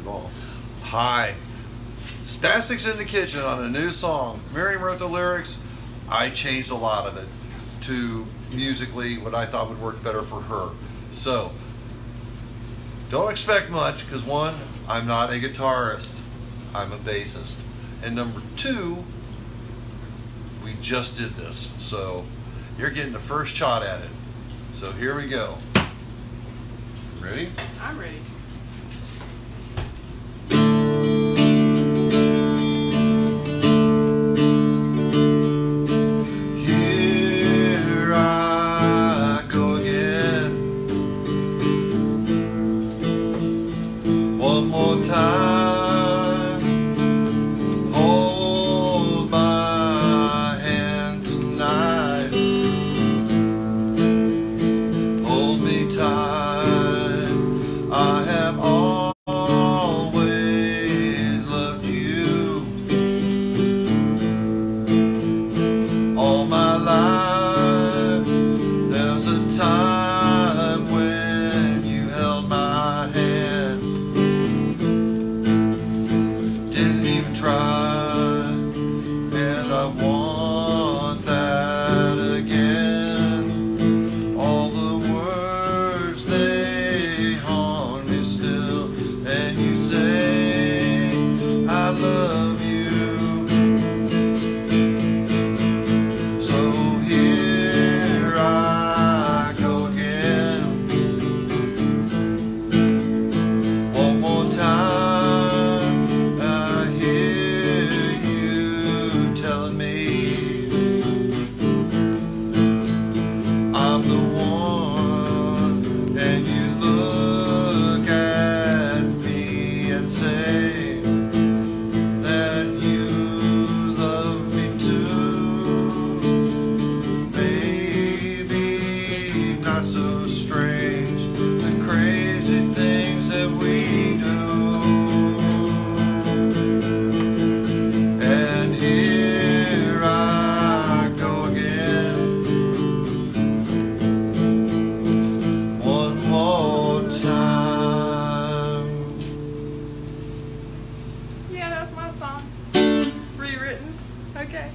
at all. Hi. Spastics in the Kitchen on a new song. Miriam wrote the lyrics. I changed a lot of it to musically what I thought would work better for her. So, don't expect much because one, I'm not a guitarist, I'm a bassist. And number two, we just did this. So, you're getting the first shot at it. So, here we go. Ready? I'm ready. More time. so strange the crazy things that we do. And here I go again, one more time. Yeah, that's my song. Rewritten. Okay.